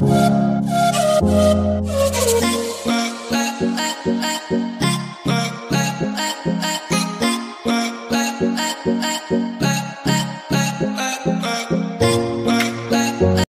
Bye.